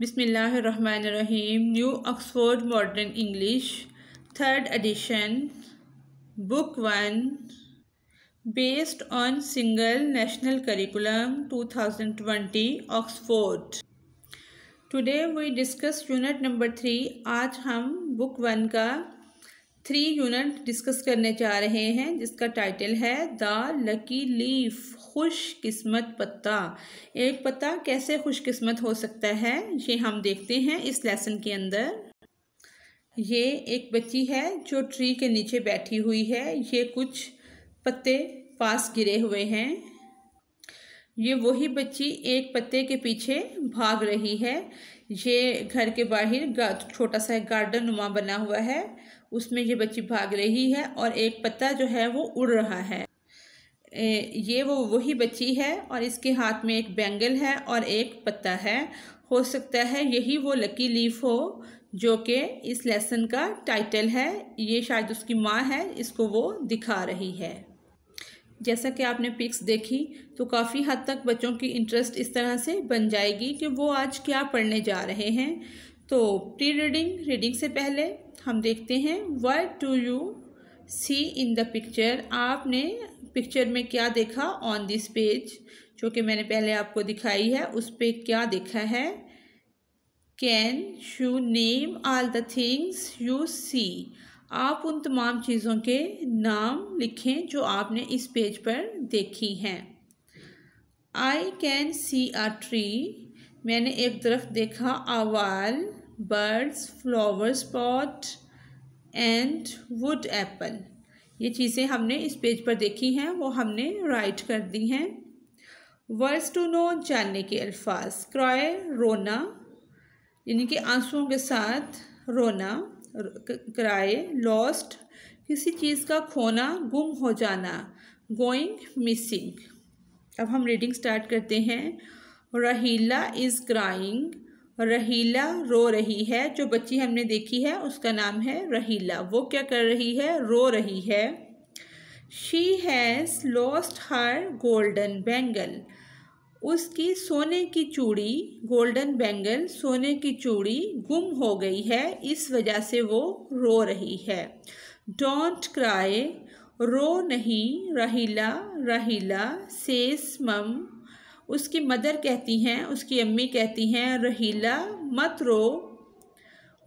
बिसमीम new Oxford modern English, third edition, book one, based on single national curriculum 2020 Oxford. Today we discuss unit number three, आज हम book one का three unit discuss करने जा रहे हैं, जिसका टाइटल है द लकी लीफ खुश किस्मत पत्ता। एक पत्ता कैसे खुश किस्मत हो सकता है, ये हम देखते हैं इस लेसन के अंदर। ये एक बच्ची है जो ट्री के नीचे बैठी हुई है। ये कुछ पत्ते पास गिरे हुए हैं। ये वही बच्ची एक पत्ते के पीछे भाग रही है। ये घर के बाहर छोटा सा गार्डन नुमा बना हुआ है। उसमें ये बच्ची भाग रही है और एक पत्ता जो है वो उड़ रहा है। ये वो, वही बच्ची है और इसके हाथ में एक बैंगल है और एक पत्ता है। हो सकता है यही वो लकी लीफ हो जो कि इस लेसन का टाइटल है। ये शायद उसकी माँ है, इसको वो दिखा रही है। जैसा कि आपने पिक्स देखी तो काफ़ी हद तक बच्चों की इंटरेस्ट इस तरह से बन जाएगी कि वो आज क्या पढ़ने जा रहे हैं। तो प्री रीडिंग रीडिंग से पहले हम देखते हैं what do you see in the picture आपने पिक्चर में क्या देखा ऑन दिस पेज जो कि मैंने पहले आपको दिखाई है, उस पर क्या देखा है? Can you name all the things you see आप उन तमाम चीज़ों के नाम लिखें जो आपने इस पेज पर देखी हैं। I can see uh tree मैंने एक तरफ़ देखा a wall birds, flower spot and wood apple. ये चीज़ें हमने इस पेज पर देखी हैं, वो हमने राइट कर दी हैं। वर्ड्स टू नो जानने के अल्फाज। क्राय, रोना, यानी कि आंसुओं के साथ रोना, क्राय लॉस्ट किसी चीज़ का खोना, गुम हो जाना गोइंग मिसिंग अब हम रीडिंग स्टार्ट करते हैं। रहीला इज़ क्राइंग रहीला रो रही है, जो बच्ची हमने देखी है, उसका नाम है रहीला। वो क्या कर रही है? रो रही है। She has lost her golden bangle उसकी सोने की चूड़ी गोल्डन बैंगल सोने की चूड़ी गुम हो गई है, इस वजह से वो रो रही है। डोंट क्राई रो नहीं, रहीला रहीला, सेस मम उसकी मदर कहती हैं, उसकी अम्मी कहती हैं, रहीला, मत रो।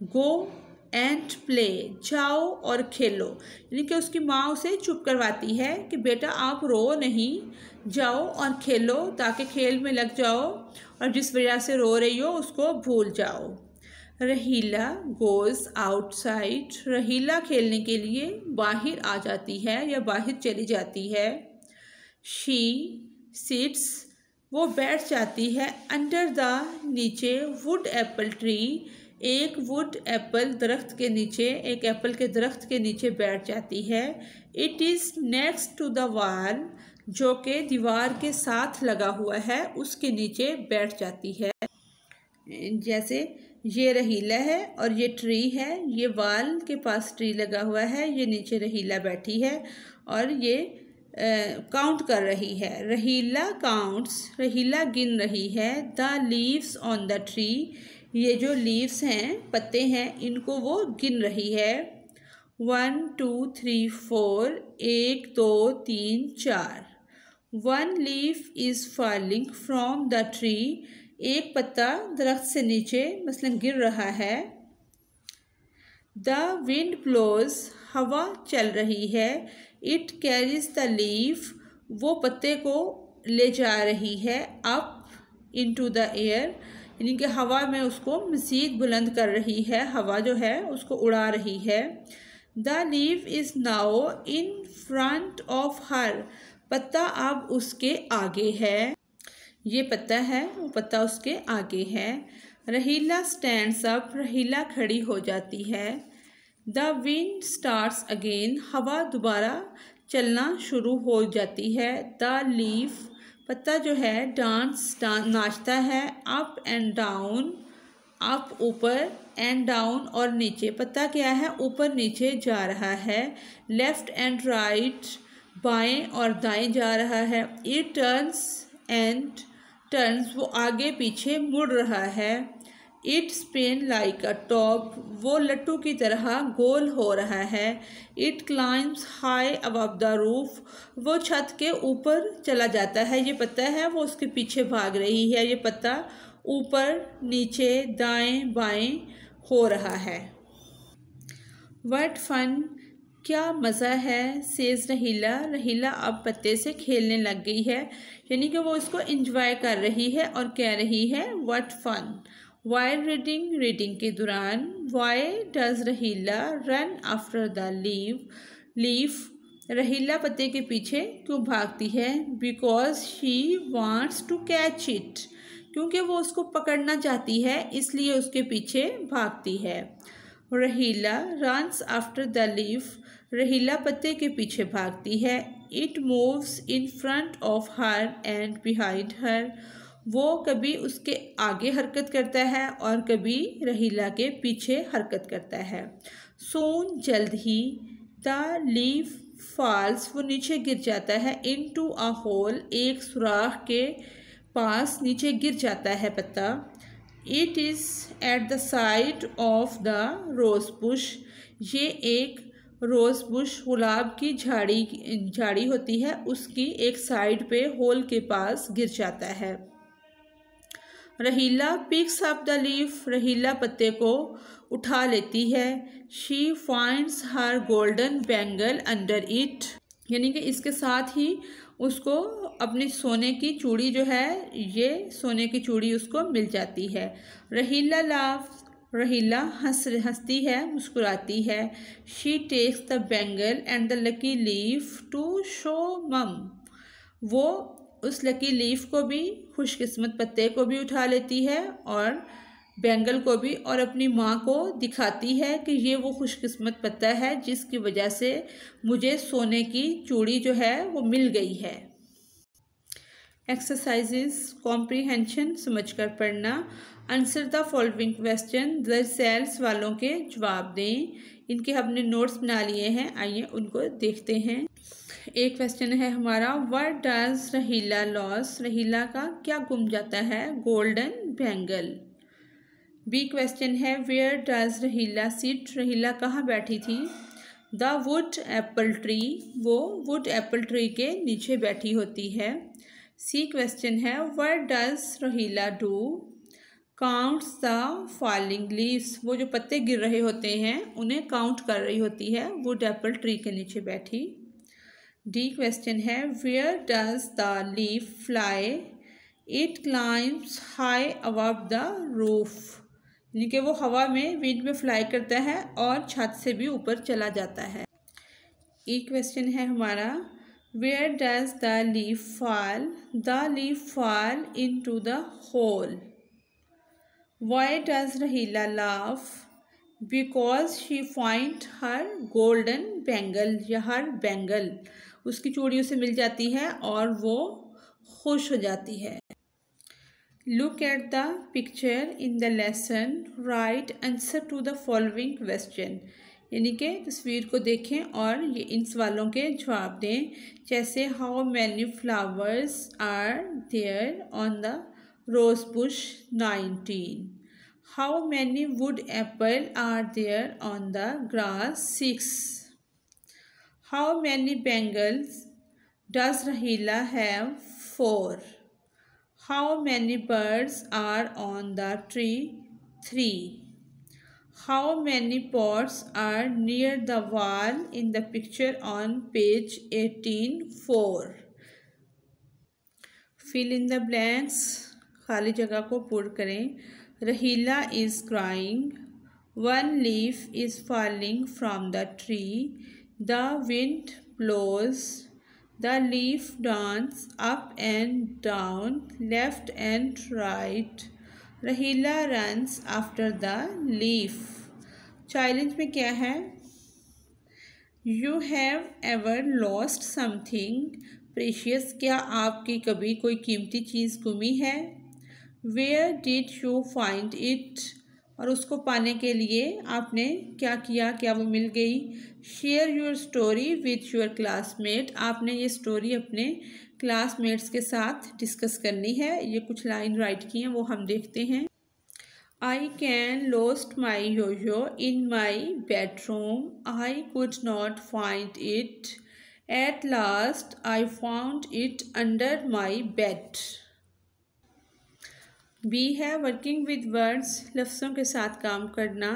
Go and play. जाओ और खेलो। यानी कि उसकी माँ उसे चुप करवाती है कि बेटा, आप रो नहीं। जाओ और खेलो ताकि खेल में लग जाओ और जिस वजह से रो रही हो उसको भूल जाओ। रहीला गोज़ आउटसाइड। रहीला खेलने के लिए बाहर आ जाती है या बाहर चली जाती है। शी सिट्स वो बैठ जाती है अंडर द नीचे वुड एप्पल ट्री एक वुड एप्पल दरख्त के नीचे, एक एप्पल के दरख्त के नीचे बैठ जाती है। It is next to the wall जो कि दीवार के साथ लगा हुआ है, उसके नीचे बैठ जाती है। जैसे ये रहीला है और ये ट्री है, ये वाल के पास ट्री लगा हुआ है, ये नीचे रहीला बैठी है और ये काउंट कर रही है। रहीला काउंट्स रहीला गिन रही है। The leaves on the tree ये जो लीव्स हैं, पत्ते हैं, इनको वो गिन रही है। वन टू थ्री फोर एक, दो, तीन, चार। One leaf is falling from the tree एक पत्ता दरख्त से नीचे मसलन गिर रहा है। द विंड ब्लोज हवा चल रही है। इट कैरीज द लीफ वो पत्ते को ले जा रही है अप इनटू द एयर यानी कि हवा में उसको मज़ीद बुलंद कर रही है। हवा जो है, उसको उड़ा रही है। द लीव इज़ नाओ इन फ्रंट ऑफ़ हर पत्ता अब उसके आगे है। ये पत्ता है, वो पत्ता उसके आगे है। रहीला स्टैंड्स अप रहीला खड़ी हो जाती है। द विंड स्टार्ट्स अगेन हवा दोबारा चलना शुरू हो जाती है। द लीफ पत्ता जो है डांस नाचता है। अप एंड डाउन अप ऊपर एंड डाउन और नीचे। पत्ता क्या है? ऊपर नीचे जा रहा है। लेफ़्ट एंड राइट बाएँ और दाएँ जा रहा है। इट टर्न्स एंड टर्न्स वो आगे पीछे मुड़ रहा है। It spin like a top वो लट्टू की तरह गोल हो रहा है। It climbs high above the roof वो छत के ऊपर चला जाता है। ये पता है, वो उसके पीछे भाग रही है। ये पता ऊपर, नीचे, दाएँ, बाएँ हो रहा है। वट फन क्या मज़ा है? सेज रहीला रहीला अब पत्ते से खेलने लग गई है। यानी कि वो उसको इंजॉय कर रही है और कह रही है what fun while reading reading के दौरान? Why does Rahila run after the leave leaf Rahila पत्ते के पीछे क्यों भागती है? Because she wants to catch it क्योंकि वो उसको पकड़ना चाहती है, इसलिए उसके पीछे भागती है। Raheela runs after the leaf Raheela पत्ते के पीछे भागती है। It moves in front of her and behind her वो कभी उसके आगे हरकत करता है और कभी रहीला के पीछे हरकत करता है। सोन जल्द ही द लीव फॉल्स वो नीचे गिर जाता है। इन टू अ होल एक सुराख के पास नीचे गिर जाता है पत्ता। It is at the side of the rose bush ये एक रोज़ बुश गुलाब की झाड़ी झाड़ी होती है, उसकी एक साइड पे होल के पास गिर जाता है। Raheela picks up the leaf, Raheela पत्ते को उठा लेती है। She finds her golden bangle under it यानी कि इसके साथ ही उसको अपनी सोने की चूड़ी जो है, ये सोने की चूड़ी उसको मिल जाती है। रहीला लाफ रहीला हंस, हंसती है, मुस्कुराती है। She takes the bangle and the lucky leaf to show mum वो उस लकी लीफ को भी, खुशकिस्मत पत्ते को भी उठा लेती है और बैंगल को भी और अपनी माँ को दिखाती है कि ये वो खुशकिस्मत पत्ता है जिसकी वजह से मुझे सोने की चूड़ी जो है वो मिल गई है। एक्सरसाइजेस कॉम्प्रीहेंशन समझ कर पढ़ना answer the following question the sales वालों के जवाब दें। इनके हमने नोट्स बना लिए हैं, आइए उनको देखते हैं। एक क्वेश्चन है हमारा what does Raheela lose Raheela का क्या गुम जाता है? गोल्डन बैंगल बी क्वेश्चन है where does Rahila sit Rahila कहाँ बैठी थी? द वुड एप्पल ट्री वो वुड एप्पल ट्री के नीचे बैठी होती है। सी क्वेश्चन है what does Rohila do counts the falling leaves वो जो पत्ते गिर रहे होते हैं, उन्हें काउंट कर रही होती है, वो डेपल ट्री के नीचे बैठी। डी क्वेश्चन है where does the leaf fly it climbs high above the roof यानी कि वो हवा में विंड में फ्लाई करता है और छत से भी ऊपर चला जाता है। ई क्वेश्चन है हमारा where does the leaf fall the leaf fall into the hole why does Rahila laugh because she find her golden bangle या हर बैंगल उसकी चूड़ी उसे मिल जाती है और वो खुश हो जाती है। Look at the picture in the lesson write answer to the following question यानी कि तस्वीर को देखें और ये इन सवालों के जवाब दें जैसे how many flowers are there on the rose bush nineteen how many wood apple are there on the grass six how many bangles does Rahila have four How many birds are on the tree? Three. How many pots are near the wall in the picture on page 18? Four. Fill in the blanks. खाली जगह को पूर्ण करें Raheela is crying. One leaf is falling from the tree. The wind blows, the leaf dance up and down, left and right. Rahila runs after the leaf. Challenge में क्या है? You have ever lost something precious क्या आपकी कभी कोई कीमती चीज़ गुमी है? Where did you find it और उसको पाने के लिए आपने क्या किया? क्या वो मिल गई? Share your story with your classmate आपने ये स्टोरी अपने क्लासमेट्स के साथ डिस्कस करनी है ये कुछ लाइन राइट की हैं, वो हम देखते हैं I can lost my yo-yo in my bedroom. I could not find it. At last, I found it under my bed. B है वर्किंग विद वर्ड्स लफ्ज़ों के साथ काम करना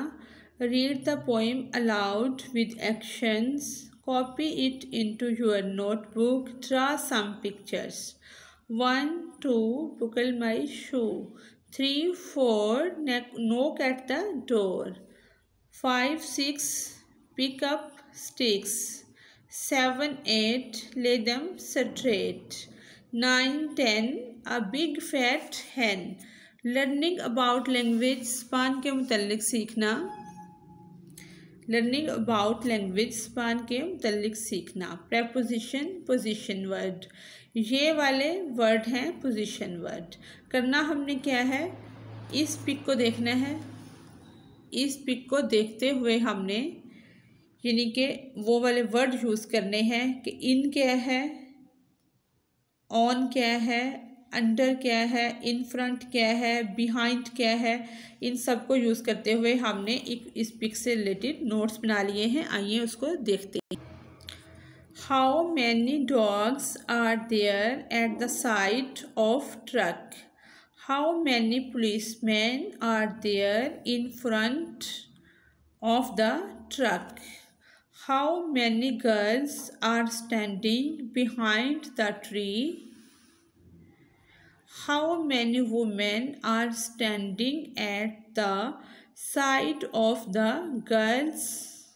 read the poem aloud with actions copy it into your notebook draw some pictures one two buckle my shoe three four knock at the door five six pick up sticks seven eight lay them straight nine ten a big fat hen learning about language span के मतलब सीखना learning about language span के मतलब सीखना। Preposition position word ये वाले word हैं position word करना हमने क्या है? इस पिक को देखना है। इस पिक को देखते हुए हमने यानी कि वो वाले वर्ड यूज़ करने हैं कि इन क्या है? ऑन क्या है? अंडर क्या है, इन फ्रंट क्या है, बिहाइंड क्या है, इन सबको यूज़ करते हुए हमने एक इस पिक से रिलेटेड नोट्स बना लिए हैं। आइए उसको देखते हैं। How many dogs are there at the side of truck how many police man are there in front of the truck how many girls are standing behind the tree how many women are standing at the side of the girls?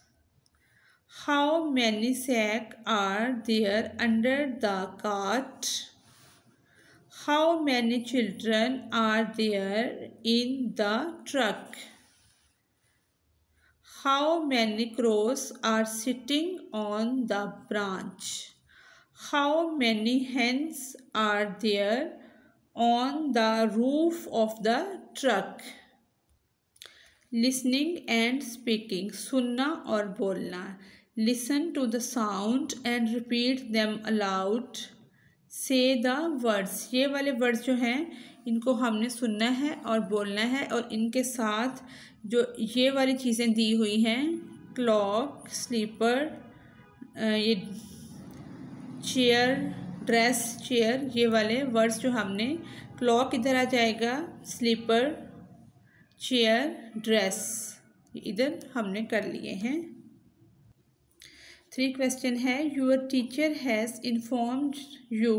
How many sacks are there under the cart? How many children are there in the truck? How many crows are sitting on the branch? How many hens are there on the roof of the truck listening and speaking सुनना और बोलना listen to the sound and repeat them aloud say the words ये वाले words जो हैं इनको हमने सुनना है और बोलना है और इनके साथ जो ये वाली चीज़ें दी हुई हैं क्लॉक स्लीपर ये चेयर ड्रेस चेयर ये वाले वर्ड्स जो हमने क्लॉक इधर आ जाएगा स्लीपर चेयर ड्रेस इधर हमने कर लिए हैं। थ्री क्वेश्चन है your teacher has informed you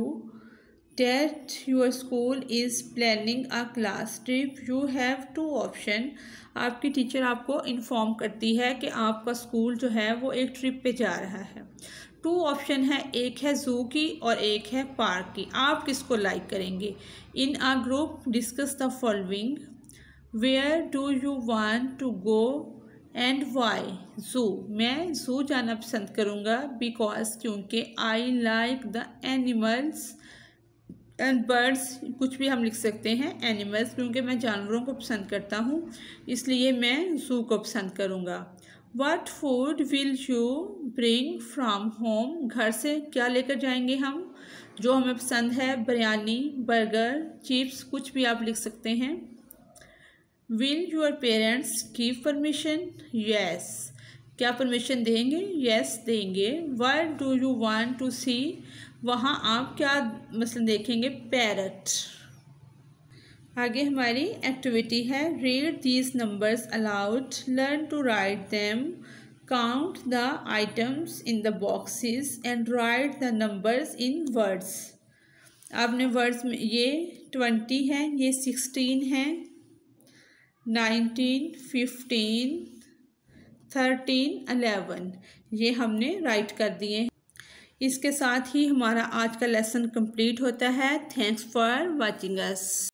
that your school is planning a class trip you have two option आपकी टीचर आपको इन्फॉर्म करती है कि आपका स्कूल जो है वो एक ट्रिप पे जा रहा है। टू ऑप्शन है, एक है जू की और एक है पार्क की। आप किसको लाइक करेंगे? In a group discuss the following where do you want to go and why zoo मैं जू जाना पसंद करूँगा बिकॉज़ क्योंकि I like the animals birds कुछ भी हम लिख सकते हैं एनिमल्स क्योंकि मैं जानवरों को पसंद करता हूँ इसलिए मैं जू को पसंद करूँगा। What food will you bring from home घर से क्या लेकर जाएँगे हम? जो हमें पसंद है बिरयानी बर्गर चिप्स कुछ भी आप लिख सकते हैं। Will your parents give permission yes क्या परमिशन देंगे? यस yes, देंगे। What do you want to see वहाँ आप क्या मतलब देखेंगे? पैरट। आगे हमारी एक्टिविटी है। Read these numbers aloud learn to write them count the items in the boxes and write the numbers in words आपने वर्ड्स में ये ट्वेंटी है, ये सिक्सटीन है नाइनटीन फिफ्टीन थर्टीन अलेवन ये हमने राइट कर दिए इसके साथ ही हमारा आज का लेसन कंप्लीट होता है। Thanks for watching us